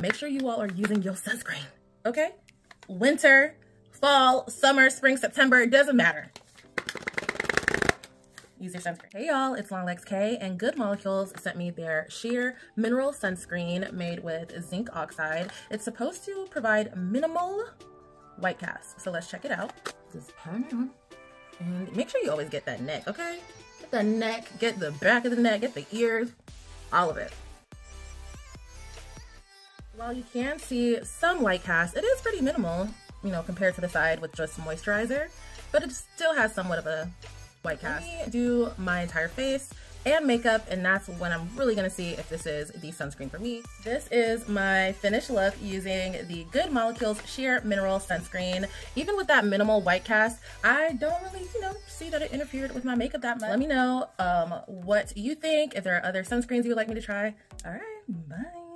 make sure you all are using your sunscreen, okay? Winter, fall, summer, spring, September, it doesn't matter. Use your sunscreen. Hey y'all, it's LonglegzK and Good Molecules sent me their sheer mineral sunscreen made with zinc oxide. It's supposed to provide minimal white cast. So let's check it out. Just it on. And make sure you always get that neck, okay? Get the neck, get the back of the neck, get the ears, all of it. While you can see some white cast, it is pretty minimal, you know, compared to the side with just moisturizer, but it still has somewhat of a white cast. Let me do my entire face and makeup and that's when I'm really gonna see if this is the sunscreen for me. This is my finished look using the Good Molecules Sheer Mineral Sunscreen. Even with that minimal white cast, I don't really, you know, see that it interfered with my makeup that much. Let me know um, what you think, if there are other sunscreens you would like me to try. All right, bye.